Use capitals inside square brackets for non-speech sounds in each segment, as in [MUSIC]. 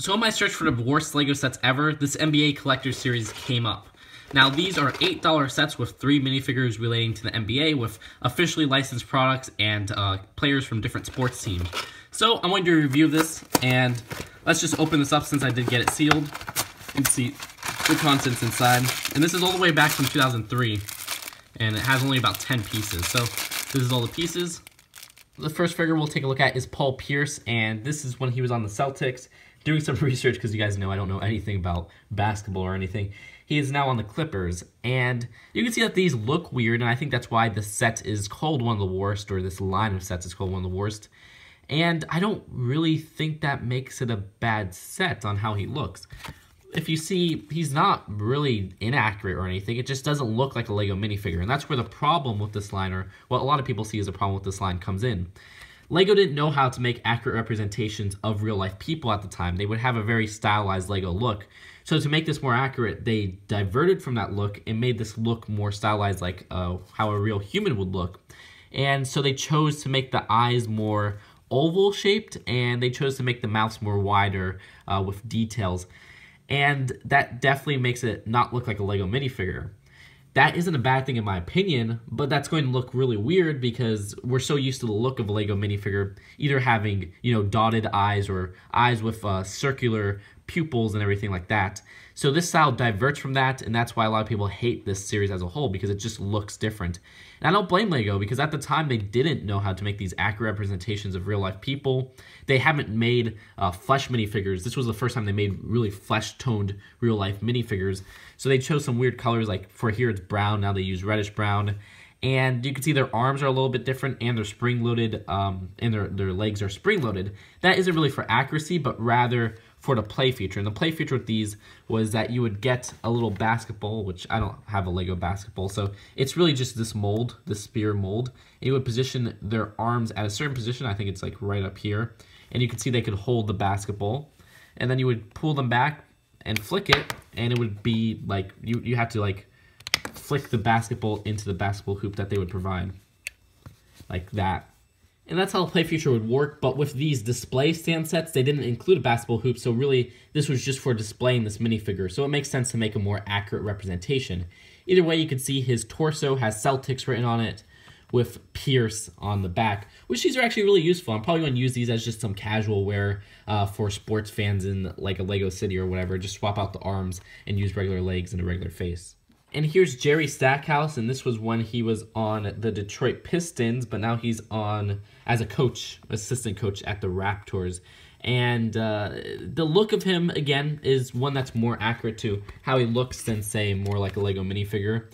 So in my search for the worst LEGO sets ever, this NBA Collector Series came up. Now these are $8 sets with three minifigures relating to the NBA with officially licensed products and uh, players from different sports teams. So I'm going to review this and let's just open this up since I did get it sealed and see the contents inside. And this is all the way back from 2003 and it has only about 10 pieces. So this is all the pieces. The first figure we'll take a look at is Paul Pierce and this is when he was on the Celtics doing some [LAUGHS] research because you guys know I don't know anything about basketball or anything. He is now on the Clippers, and you can see that these look weird, and I think that's why the set is called one of the worst, or this line of sets is called one of the worst. And I don't really think that makes it a bad set on how he looks. If you see, he's not really inaccurate or anything. It just doesn't look like a LEGO minifigure. And that's where the problem with this line, or what a lot of people see as a problem with this line, comes in. LEGO didn't know how to make accurate representations of real life people at the time. They would have a very stylized LEGO look. So to make this more accurate, they diverted from that look and made this look more stylized like uh, how a real human would look. And so they chose to make the eyes more oval shaped and they chose to make the mouths more wider uh, with details. And that definitely makes it not look like a LEGO minifigure that isn't a bad thing in my opinion, but that's going to look really weird because we're so used to the look of a Lego minifigure, either having, you know, dotted eyes or eyes with uh, circular pupils and everything like that. So this style diverts from that, and that's why a lot of people hate this series as a whole, because it just looks different. And I don't blame LEGO, because at the time they didn't know how to make these accurate representations of real-life people. They haven't made uh, flesh minifigures. This was the first time they made really flesh-toned real-life minifigures. So they chose some weird colors, like for here it's brown, now they use reddish brown. And you can see their arms are a little bit different, and they're spring-loaded, um, and their, their legs are spring-loaded. That isn't really for accuracy, but rather for the play feature. And the play feature with these was that you would get a little basketball, which I don't have a Lego basketball, so it's really just this mold, this spear mold. And you would position their arms at a certain position, I think it's like right up here, and you can see they could hold the basketball. And then you would pull them back and flick it, and it would be like, you, you have to like flick the basketball into the basketball hoop that they would provide. Like that. And that's how play feature would work, but with these display stand sets, they didn't include a basketball hoop, so really this was just for displaying this minifigure, so it makes sense to make a more accurate representation. Either way, you can see his torso has Celtics written on it with Pierce on the back, which these are actually really useful. I'm probably going to use these as just some casual wear uh, for sports fans in like a Lego City or whatever. Just swap out the arms and use regular legs and a regular face. And here's Jerry Stackhouse, and this was when he was on the Detroit Pistons, but now he's on as a coach, assistant coach at the Raptors. And uh, the look of him, again, is one that's more accurate to how he looks than, say, more like a Lego minifigure.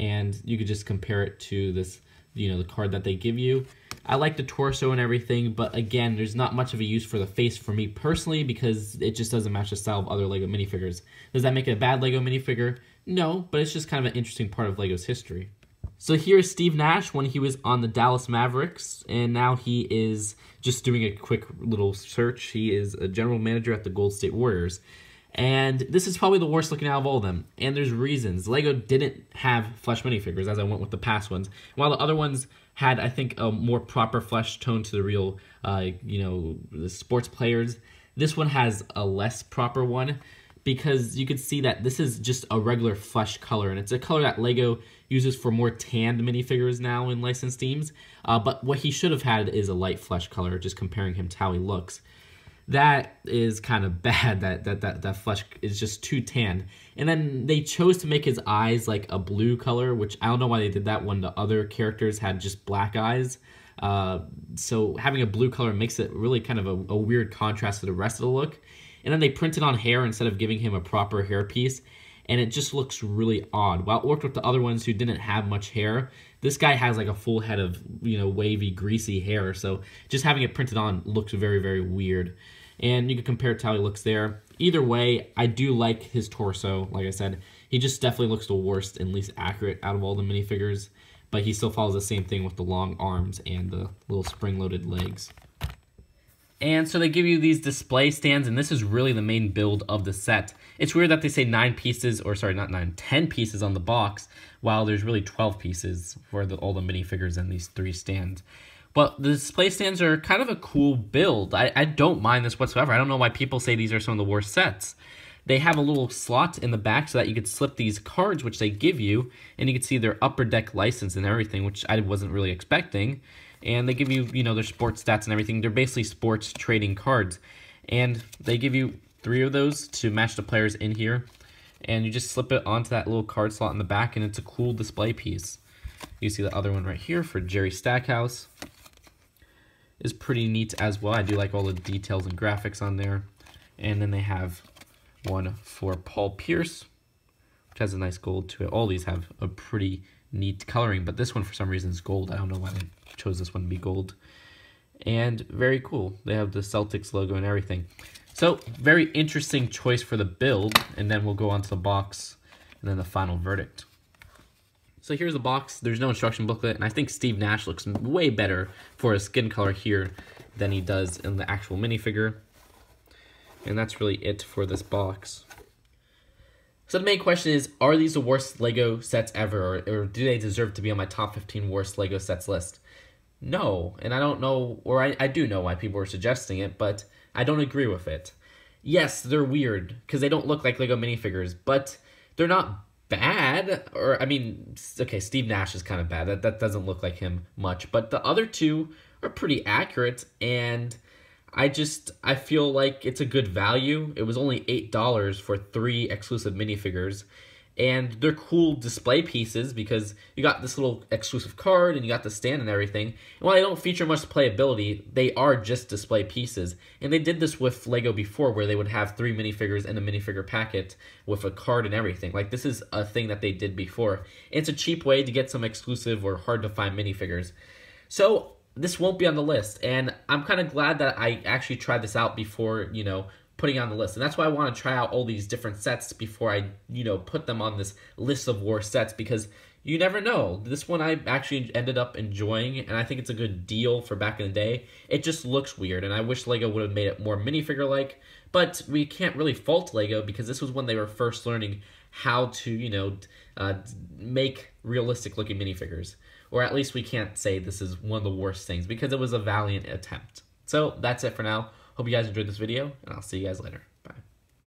And you could just compare it to this, you know, the card that they give you. I like the torso and everything, but again, there's not much of a use for the face for me personally because it just doesn't match the style of other LEGO minifigures. Does that make it a bad LEGO minifigure? No, but it's just kind of an interesting part of LEGO's history. So here's Steve Nash when he was on the Dallas Mavericks, and now he is just doing a quick little search. He is a general manager at the Gold State Warriors. And this is probably the worst looking out of all of them. And there's reasons. LEGO didn't have flesh minifigures, as I went with the past ones. While the other ones had, I think, a more proper flesh tone to the real, uh, you know, the sports players, this one has a less proper one because you could see that this is just a regular flesh color, and it's a color that LEGO uses for more tanned minifigures now in licensed themes. Uh, but what he should have had is a light flesh color, just comparing him to how he looks. That is kind of [LAUGHS] bad, that, that, that, that flesh is just too tanned. And then they chose to make his eyes like a blue color, which I don't know why they did that when the other characters had just black eyes. Uh, so having a blue color makes it really kind of a, a weird contrast to the rest of the look and then they printed on hair instead of giving him a proper hair piece and it just looks really odd. While it worked with the other ones who didn't have much hair, this guy has like a full head of, you know, wavy, greasy hair, so just having it printed on looks very, very weird. And you can compare to how he looks there. Either way, I do like his torso, like I said. He just definitely looks the worst and least accurate out of all the minifigures, but he still follows the same thing with the long arms and the little spring-loaded legs. And so they give you these display stands, and this is really the main build of the set. It's weird that they say 9 pieces, or sorry, not 9, 10 pieces on the box, while there's really 12 pieces for the, all the minifigures and these three stands. But the display stands are kind of a cool build. I, I don't mind this whatsoever. I don't know why people say these are some of the worst sets. They have a little slot in the back so that you could slip these cards, which they give you, and you can see their upper deck license and everything, which I wasn't really expecting. And they give you, you know, their sports stats and everything. They're basically sports trading cards. And they give you three of those to match the players in here. And you just slip it onto that little card slot in the back, and it's a cool display piece. You see the other one right here for Jerry Stackhouse. Is pretty neat as well. I do like all the details and graphics on there. And then they have one for Paul Pierce, which has a nice gold to it. All these have a pretty neat coloring, but this one for some reason is gold. I don't know why they chose this one to be gold. And very cool. They have the Celtics logo and everything. So, very interesting choice for the build, and then we'll go on to the box and then the final verdict. So here's the box. There's no instruction booklet, and I think Steve Nash looks way better for his skin color here than he does in the actual minifigure. And that's really it for this box. So the main question is, are these the worst LEGO sets ever, or, or, do they deserve to be on my top 15 worst LEGO sets list? No, and I don't know, or I, I do know why people are suggesting it, but I don't agree with it. Yes, they're weird, because they don't look like LEGO minifigures, but they're not bad, or, I mean, okay, Steve Nash is kind of bad, that, that doesn't look like him much, but the other two are pretty accurate, and I just I feel like it's a good value. It was only eight dollars for three exclusive minifigures, and they're cool display pieces because you got this little exclusive card and you got the stand and everything. And while they don't feature much playability, they are just display pieces. And they did this with Lego before, where they would have three minifigures in a minifigure packet with a card and everything. Like this is a thing that they did before. It's a cheap way to get some exclusive or hard to find minifigures. So this won't be on the list. And I'm kind of glad that I actually tried this out before, you know, putting on the list. And that's why I want to try out all these different sets before I, you know, put them on this list of war sets because you never know. This one I actually ended up enjoying, and I think it's a good deal for back in the day. It just looks weird, and I wish LEGO would have made it more minifigure-like, but we can't really fault LEGO because this was when they were first learning how to, you know, uh, make realistic-looking minifigures or at least we can't say this is one of the worst things because it was a valiant attempt. So that's it for now. Hope you guys enjoyed this video, and I'll see you guys later.